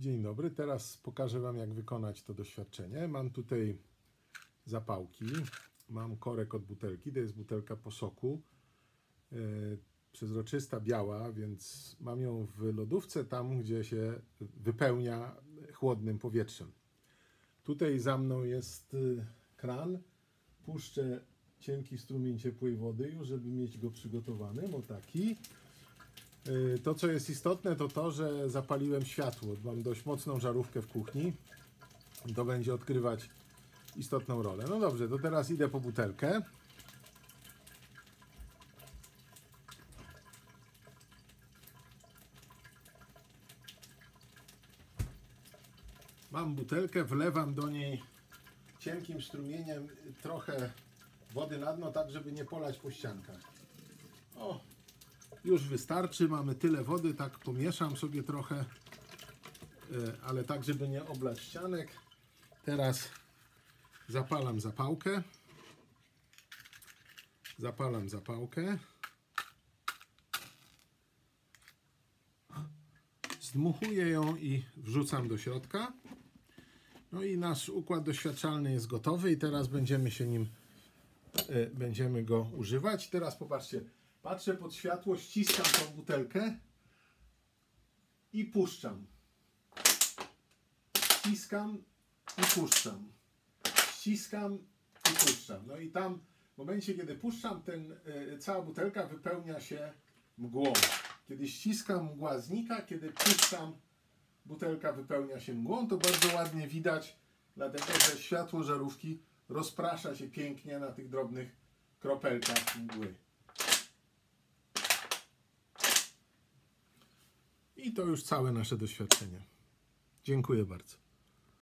Dzień dobry, teraz pokażę Wam jak wykonać to doświadczenie. Mam tutaj zapałki, mam korek od butelki, to jest butelka po soku, e, przezroczysta, biała, więc mam ją w lodówce, tam gdzie się wypełnia chłodnym powietrzem. Tutaj za mną jest y, kran, puszczę cienki strumień ciepłej wody już, żeby mieć go przygotowany, o taki. Y, To, co jest istotne, to to, że zapaliłem światło. Mam dość mocną żarówkę w kuchni. To będzie odgrywać istotną rolę. No dobrze, to teraz idę po butelkę. Mam butelkę, wlewam do niej cienkim strumieniem trochę wody na dno, tak żeby nie polać po ściankach. O, już wystarczy, mamy tyle wody, tak pomieszam sobie trochę, e, ale tak, żeby nie oblać ścianek. Teraz zapalam zapałkę. Zapalam zapałkę. Zdmuchuję ją i wrzucam do środka. No i nasz układ doświadczalny jest gotowy i teraz będziemy się nim, e, będziemy go używać. Teraz popatrzcie, patrzę pod światło, ściskam tą butelkę i puszczam. Ściskam i puszczam. Ściskam i puszczam. No i tam w momencie, kiedy puszczam, ten, e, cała butelka wypełnia się mgłą. Kiedy ściskam, mgła znika, kiedy puszczam, butelka wypełnia się mgłą, to bardzo ładnie widać, dlatego że światło żarówki rozprasza się pięknie na tych drobnych kropelkach mgły. I to już całe nasze doświadczenie. Dziękuję bardzo.